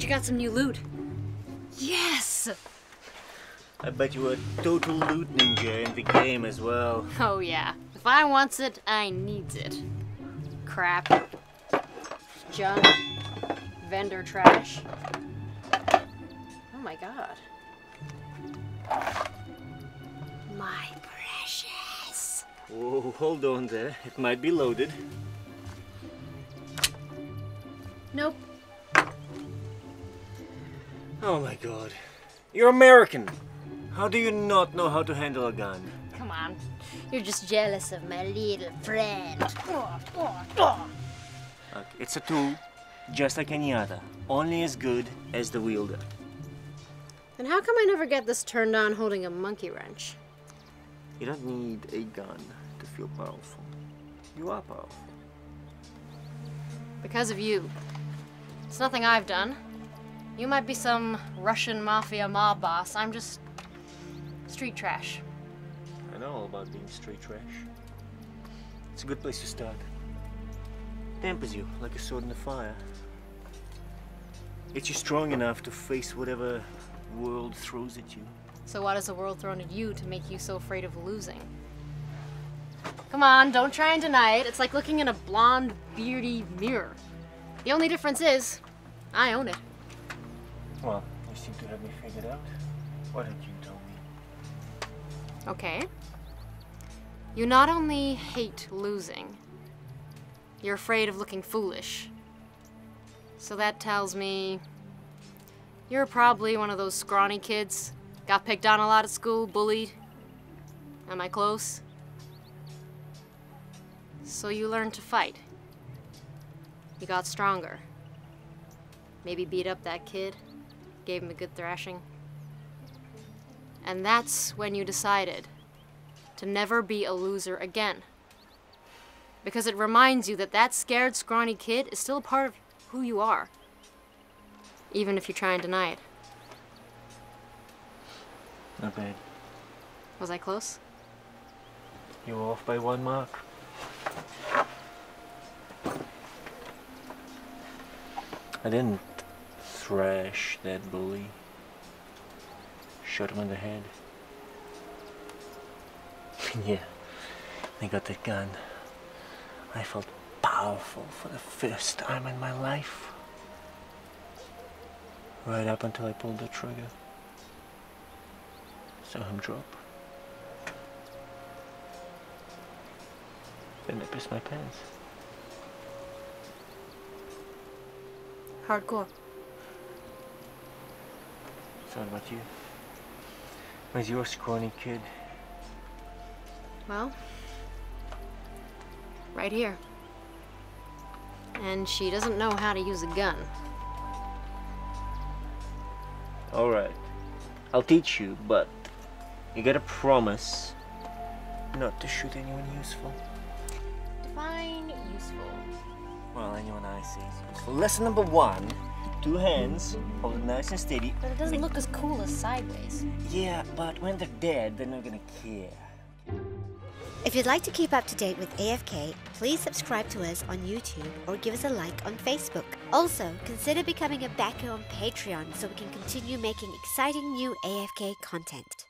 heard you got some new loot. Yes! I bet you were a total loot ninja in the game as well. Oh yeah. If I wants it, I needs it. Crap. Junk. Vendor trash. Oh my god. My precious. Oh, hold on there. It might be loaded. Nope. Oh my god. You're American. How do you not know how to handle a gun? Come on. You're just jealous of my little friend. Look, it's a tool, just like any other. Only as good as the wielder. And how come I never get this turned on holding a monkey wrench? You don't need a gun to feel powerful. You are powerful. Because of you. It's nothing I've done. You might be some Russian mafia mob boss. I'm just street trash. I know all about being street trash. It's a good place to start. Dampers you like a sword in the fire. Gets you strong enough to face whatever world throws at you. So what has the world thrown at you to make you so afraid of losing? Come on, don't try and deny it. It's like looking in a blonde, beardy mirror. The only difference is, I own it. Well, you seem to have me figured out. Why don't you tell me? Okay. You not only hate losing, you're afraid of looking foolish. So that tells me you're probably one of those scrawny kids. Got picked on a lot at school, bullied. Am I close? So you learned to fight. You got stronger. Maybe beat up that kid, gave him a good thrashing. And that's when you decided to never be a loser again. Because it reminds you that that scared, scrawny kid is still a part of who you are, even if you try and deny it. Not bad. Was I close? You were off by one mark. I didn't thrash that bully. Shot him in the head. yeah, I got the gun. I felt powerful for the first time in my life. Right up until I pulled the trigger. Saw him drop. Then I pissed my pants. Hardcore. What about you? Where's your scrawny kid? Well, right here. And she doesn't know how to use a gun. Alright. I'll teach you, but you gotta promise not to shoot anyone useful. Define useful. Well, anyone I see is useful. Lesson number one two hands, hold it nice and steady. But it doesn't look as cool as sideways. Yeah, but when they're dead, they're not gonna care. If you'd like to keep up to date with AFK, please subscribe to us on YouTube or give us a like on Facebook. Also, consider becoming a backer on Patreon so we can continue making exciting new AFK content.